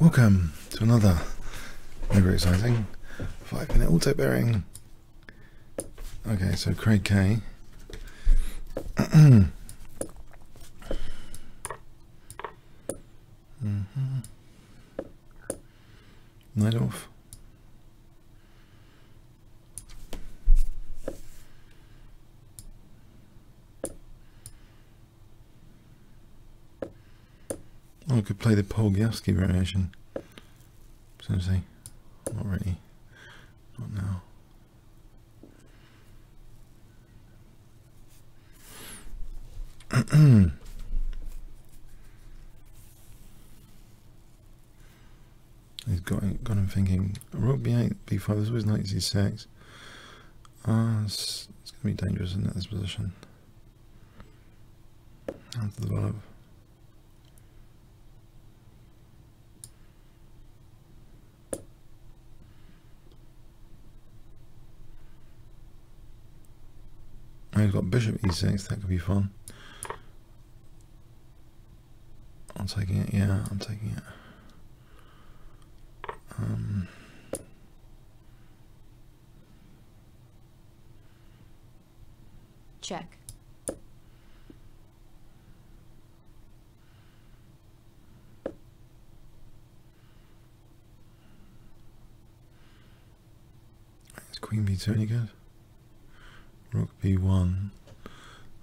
Welcome to another very exciting five minute auto pairing. Okay, so Craig K. mm -hmm. Night off. I could play the Polugaevsky variation. Seriously, not really. Not now. He's got got him thinking. Rook b8, b5. This was knight c6. Ah, uh, it's, it's going to be dangerous in this position. After the love. I've got bishop e6, that could be fun. I'm taking it, yeah, I'm taking it. Um, Check. Is queen b2 any good? Rook b1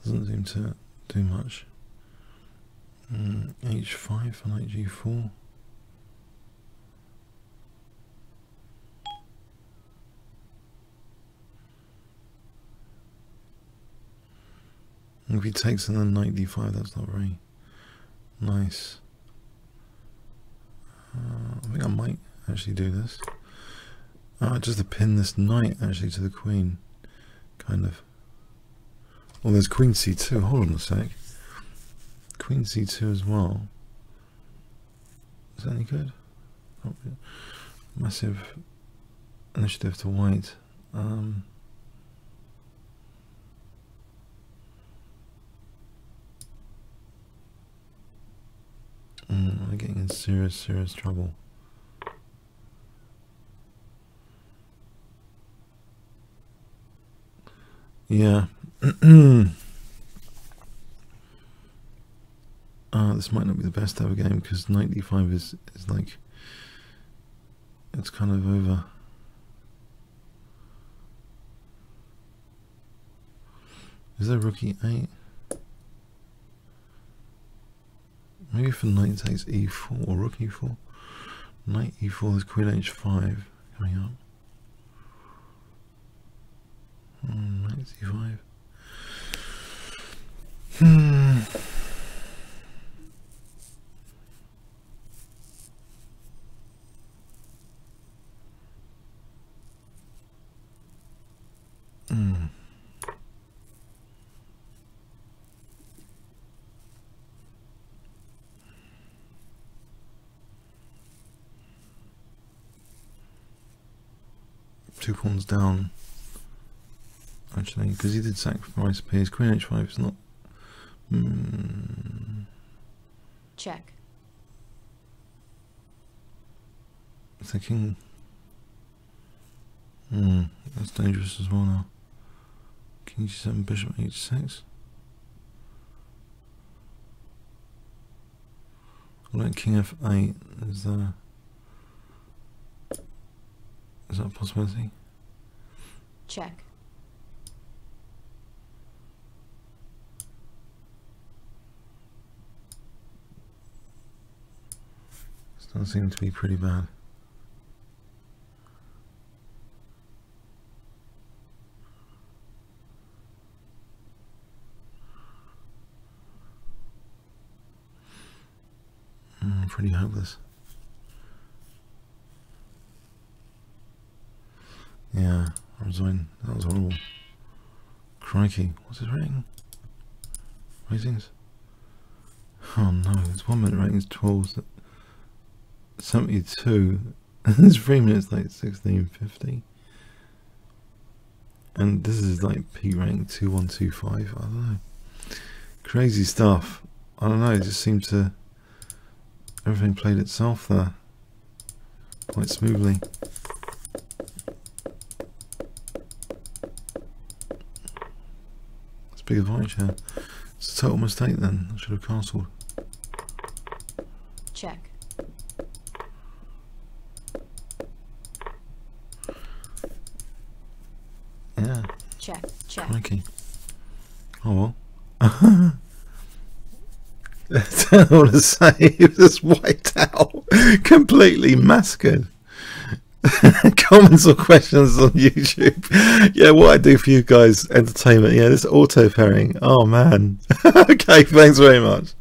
doesn't seem to do much. Mm, h5 for knight g4. If he takes in the knight d5, that's not very nice. Uh, I think I might actually do this. Uh, just to pin this knight actually to the queen kind of. Well, there's queen c2. Hold on a sec. Queen c2 as well. Is that any good? Massive initiative to white. Um, mm, I'm getting in serious, serious trouble. Yeah. uh, this might not be the best ever game because 95 is, is like, it's kind of over. Is there rook e8? Maybe for knight takes e4 or rook e4. Knight e4 is queen h5 coming up. Hmm, 95. Hmm. Hmm. Two pawns down actually, because he did sacrifice a. Queen h5 is not. Mm, Check. Thinking. Hmm, that's dangerous as well now. King g7, bishop h6. Like king f8 is there. Is that a possibility? Check. Does seem to be pretty bad. Mm, pretty hopeless. Yeah, I doing, that was horrible. Crikey, what's his rating? Ratings? Oh no, it's one minute ratings 12 72 it's three minutes like 1650 and this is like P rank 2125 I don't know crazy stuff I don't know it just seemed to everything played itself there quite smoothly. It's a big advantage here. It's a total mistake then. I should have castled. Check. Yeah, Check. Check. crikey. Oh well. Know what to say. Was wiped out. Completely massacred. Comments or questions on YouTube. Yeah, what I do for you guys, entertainment. Yeah, this auto pairing. Oh man. okay, thanks very much.